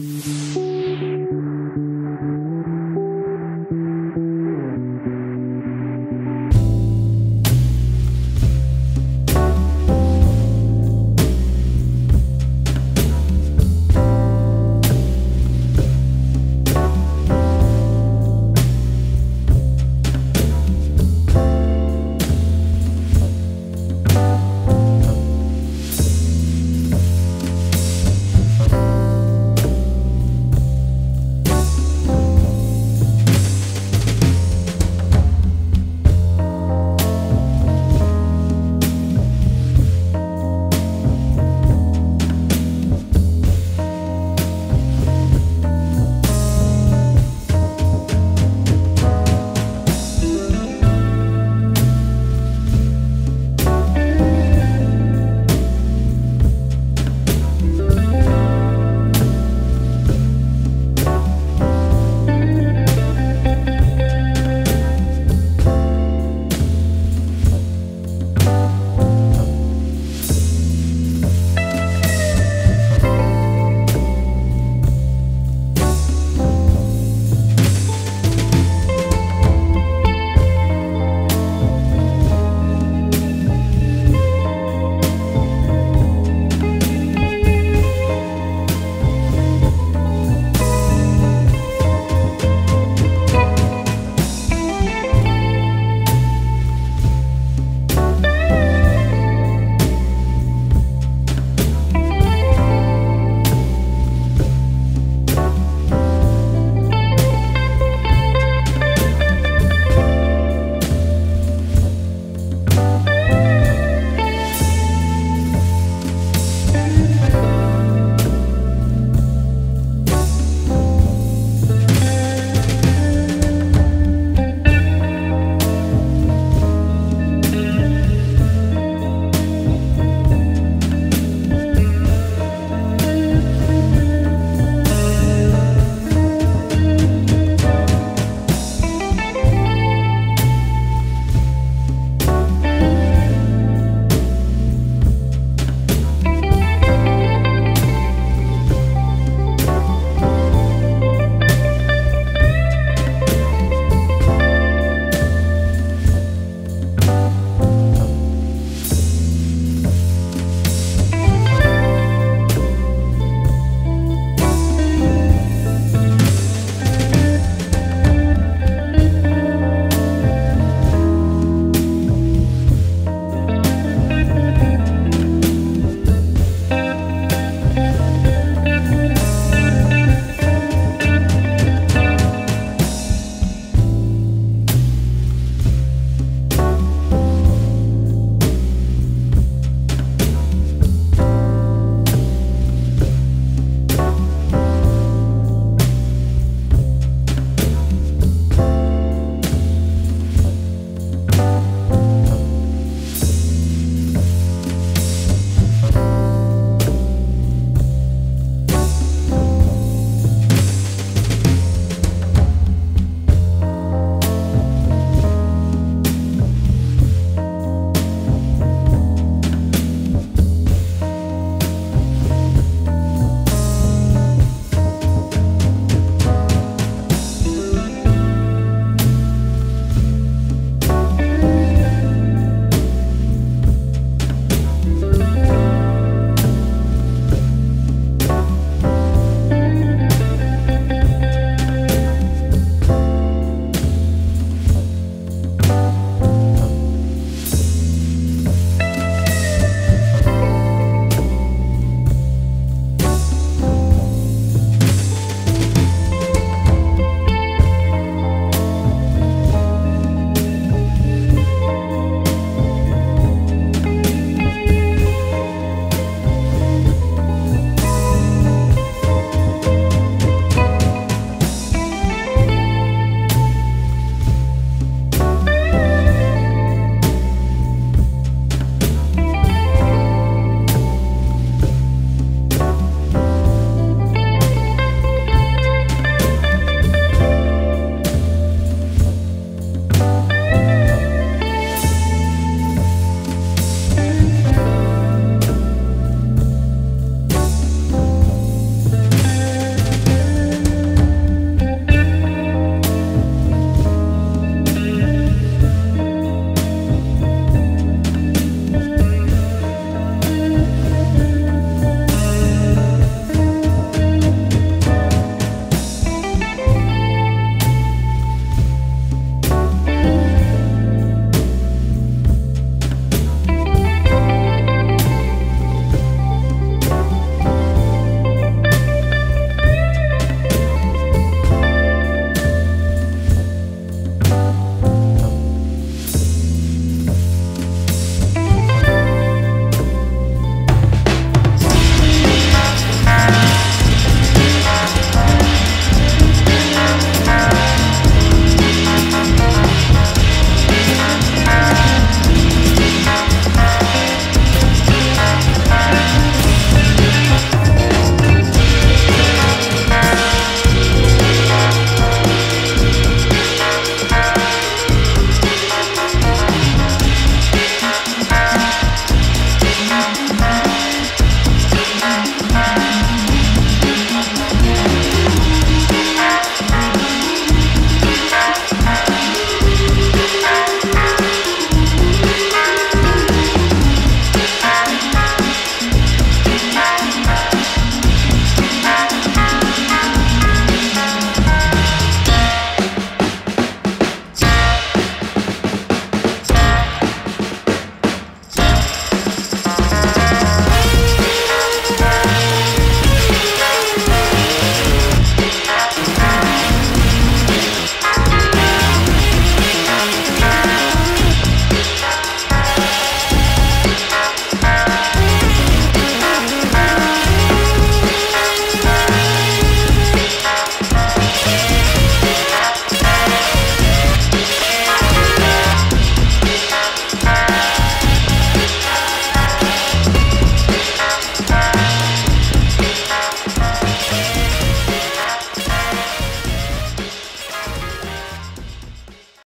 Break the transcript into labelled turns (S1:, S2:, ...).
S1: Música